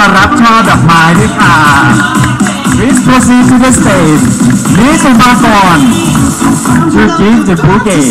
มารับช่อดอกไม้ด้วยค่ะ Please proceed to the stage. Please, นิตุมากร to give the bouquet